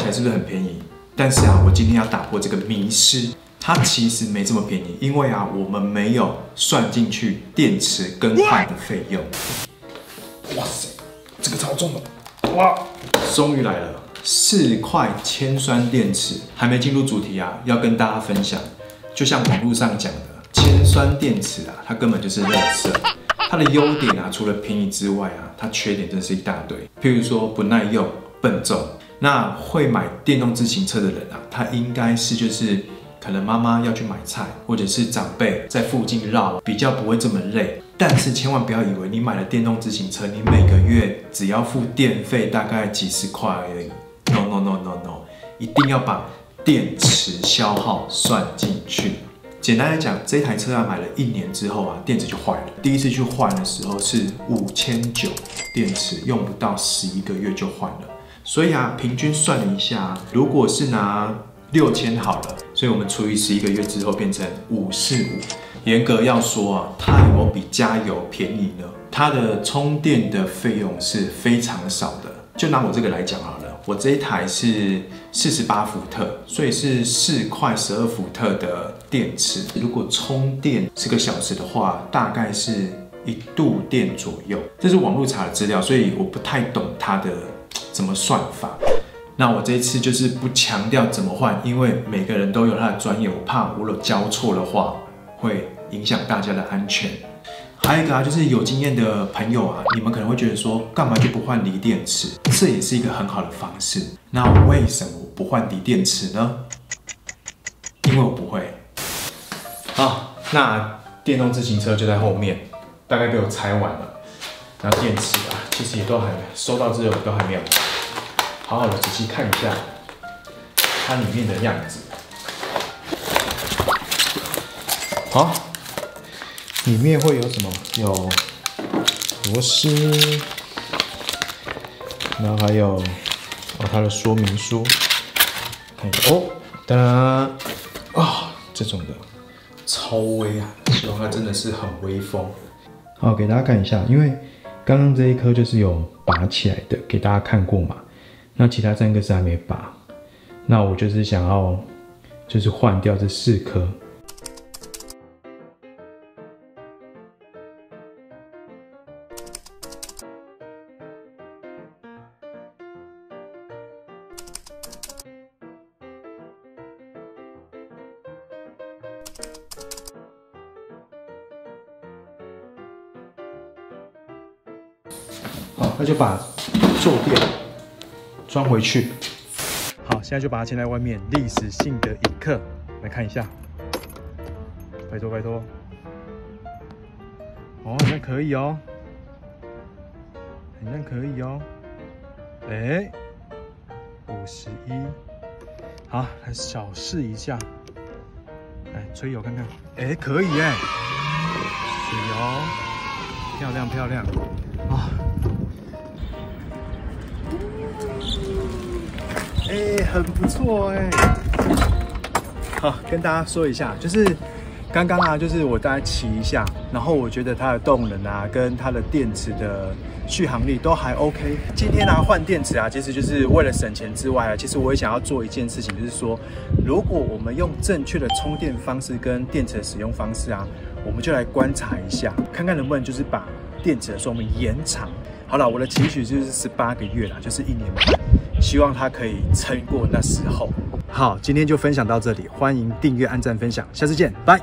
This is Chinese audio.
起来是不是很便宜？但是啊，我今天要打破这个迷失，它其实没这么便宜，因为啊，我们没有算进去电池更换的费用。哇塞，这个超重的！哇，终于来了，四块铅酸电池。还没进入主题啊，要跟大家分享，就像网络上讲的，铅酸电池啊，它根本就是垃圾。它的优点啊，除了便宜之外啊，它缺点真是一大堆。譬如说不耐用、笨重。那会买电动自行车的人啊，他应该是就是可能妈妈要去买菜，或者是长辈在附近绕，比较不会这么累。但是千万不要以为你买了电动自行车，你每个月只要付电费大概几十块而已。No no no no no，一定要把电池消耗算进去。简单来讲，这台车啊买了一年之后啊，电池就坏了。第一次去换的时候是五千九，电池用不到十一个月就换了。所以啊，平均算了一下，如果是拿六千好了，所以我们除以十一个月之后变成五四五。严格要说啊，它有没有比加油便宜呢？它的充电的费用是非常少的。就拿我这个来讲好了，我这一台是四十八伏特，所以是四块十二伏特的电池。如果充电四个小时的话，大概是一度电左右。这是网络查的资料，所以我不太懂它的。怎么算法？那我这一次就是不强调怎么换，因为每个人都有他的专业，我怕如果交错的话，会影响大家的安全。还有一个啊，就是有经验的朋友啊，你们可能会觉得说，干嘛就不换锂电池？这也是一个很好的方式。那为什么不换锂电池呢？因为我不会。好，那电动自行车就在后面，大概被我拆完了。那电池啊，其实也都还收到之后都还没有好好的仔细看一下它里面的样子。好，里面会有什么？有螺丝，然后还有哦它的说明书，看一下哦，当啊这种的超威啊，希望它真的是很威风。好，给大家看一下，因为。刚刚这一颗就是有拔起来的，给大家看过嘛？那其他三个是还没拔，那我就是想要，就是换掉这四颗。好，那就把坐垫装回去。好，现在就把它牵在外面，历史性的一刻，来看一下。拜托拜托。哦，好像可以哦，好像可以哦。哎，五十一。好，来小试一下。来吹油看看。哎，可以哎。水油，漂亮漂亮。啊。哎，很不错哎。好，跟大家说一下，就是刚刚啊，就是我大概骑一下，然后我觉得它的动能啊，跟它的电池的续航力都还 OK。今天呢换电池啊，其实就是为了省钱之外啊，其实我也想要做一件事情，就是说，如果我们用正确的充电方式跟电池的使用方式啊，我们就来观察一下，看看能不能就是把电池的寿命延长。好了，我的期许就是十八个月啦，就是一年。希望他可以撑过那时候。好，今天就分享到这里，欢迎订阅、按赞、分享，下次见，拜。